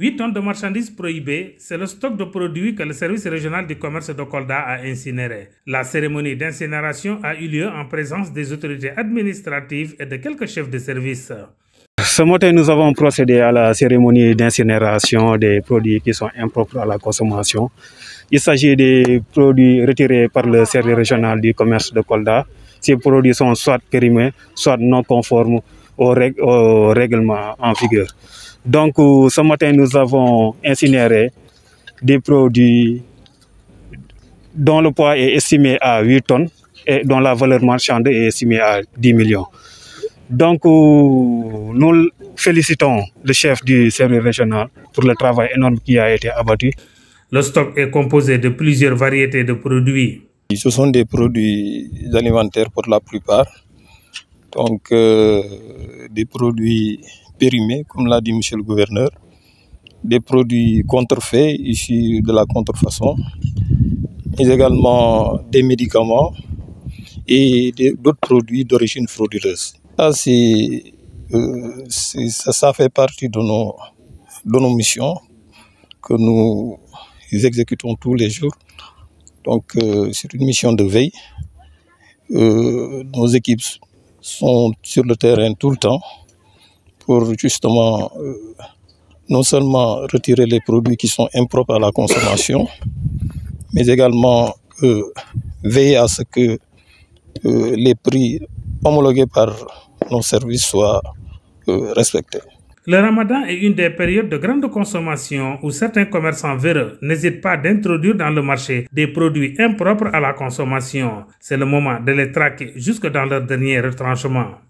8 tonnes de marchandises prohibées, c'est le stock de produits que le service régional du commerce de Kolda a incinéré. La cérémonie d'incinération a eu lieu en présence des autorités administratives et de quelques chefs de service. Ce matin, nous avons procédé à la cérémonie d'incinération des produits qui sont impropres à la consommation. Il s'agit des produits retirés par le service régional du commerce de Kolda. Ces produits sont soit périmés, soit non conformes au, au règlement en vigueur. Donc ce matin, nous avons incinéré des produits dont le poids est estimé à 8 tonnes et dont la valeur marchande est estimée à 10 millions. Donc nous félicitons le chef du service régional pour le travail énorme qui a été abattu. Le stock est composé de plusieurs variétés de produits. Ce sont des produits alimentaires pour la plupart. Donc euh, des produits périmés, comme l'a dit monsieur le gouverneur, des produits contrefaits issus de la contrefaçon, mais également des médicaments et d'autres produits d'origine frauduleuse. Ça, euh, ça, ça, fait partie de nos, de nos missions que nous exécutons tous les jours. Donc, euh, c'est une mission de veille. Euh, nos équipes sont sur le terrain tout le temps pour justement euh, non seulement retirer les produits qui sont impropres à la consommation, mais également euh, veiller à ce que euh, les prix homologués par nos services soient respectés. Le ramadan est une des périodes de grande consommation où certains commerçants véreux n'hésitent pas d'introduire dans le marché des produits impropres à la consommation. C'est le moment de les traquer jusque dans leur dernier retranchement.